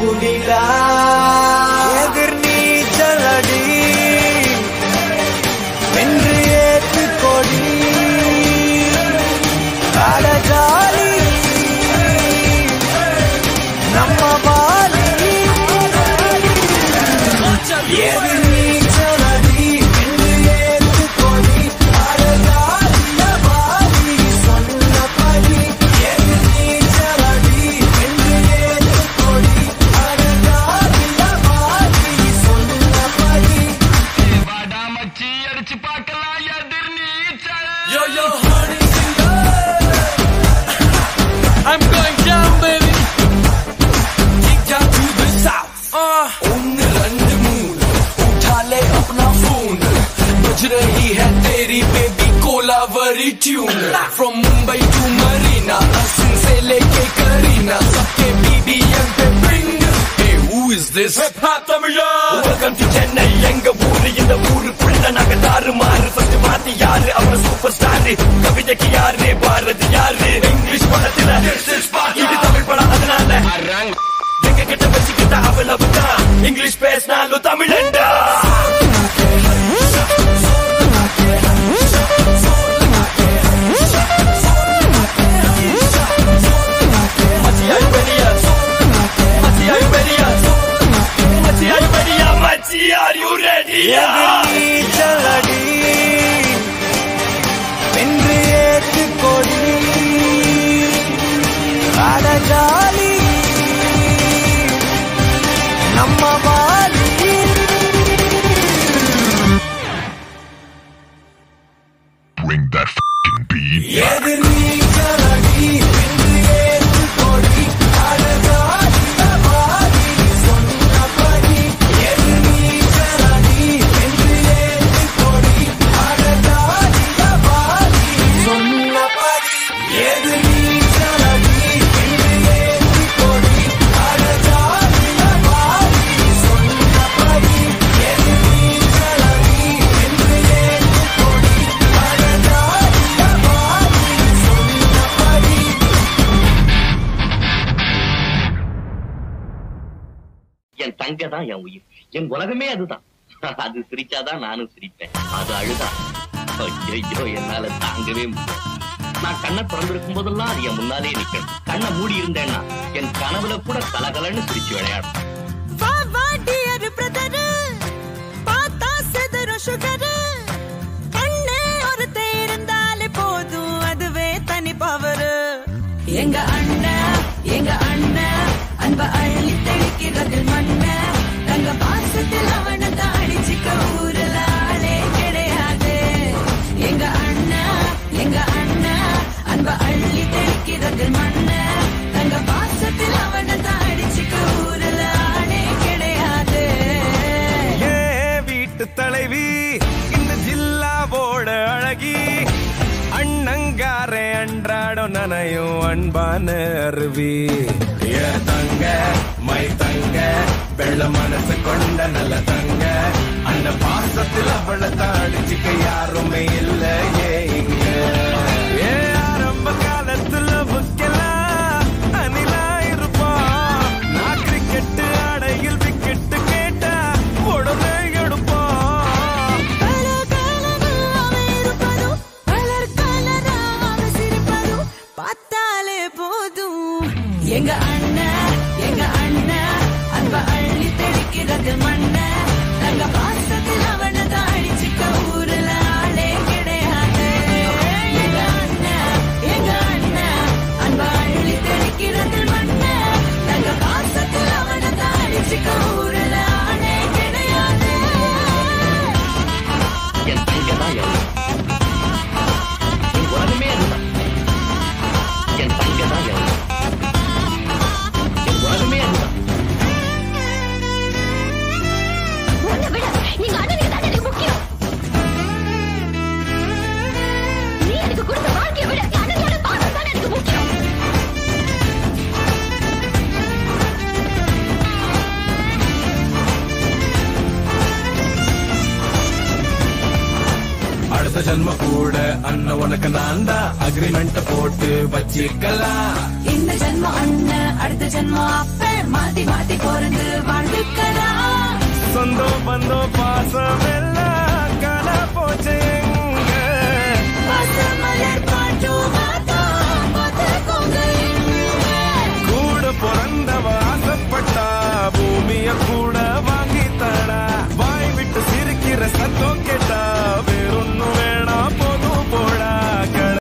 不离啦 I'm going down, baby. Kick to the south. Uh. The moon. उठा ले अपना phone. बज रही है तेरी baby From Mumbai to Marina, Hasan से लेके करीना, सबके BBM pe bring. Hey, who is this? Hip Hop Welcome to Chennai, எங்க in the ஊரு ஸ்டார் கவிதைக்கு யாரு பாரதி யாரு இங்கிலீஷ் படத்துல இது தமிழ் படம் அதனால. எங்க கிட்ட வச்சுக்கிட்ட அவ்வளவுதான். இங்கிலீஷ் பேசினாலும் தமிழண்டா Mati, ஏத்து கொடி அடஜாலி நம்ம தான் என் உயிர். என் உலகமே அதுதான். அது சிரிச்சாதான் நானும் சிரிப்பேன். அது அழுதான். ஐயோ என்னால தாங்கவே முடியும் நான் கண்ணை திறந்திருக்கும் போதெல்லாம் அது என் முன்னாலே நிக்கணும் கண்ணை மூடி இருந்தேன்னா என் கனவுல கூட கலகலன்னு சிரிச்சு விளையாடும். அருவி ஏ தங்க மை தங்க வெள்ள மனசு கொண்ட நல்ல தங்க. அந்த பாசத்தில் அவளை தாடிச்சுக்க யாருமே இல்ல எங்க அண்ணன் எங்க அண்ணன் அன்ப அள்ளி தெளிக்கிறது மண்ண. ஜன்ம கூட அண்ணன் உனக்கு நான் தான் அக்ரிமெண்ட் போட்டு வச்சிக்கலாம் இந்த ஜன்ம அண்ணன் அடுத்த ஜன்ம அப்ப மாத்தி மாத்தி போறது வாழ்ந்துக்கலாம் சொந்தம் பந்தோ பாசம் எல்லாம் காண போச்சு பாட்டு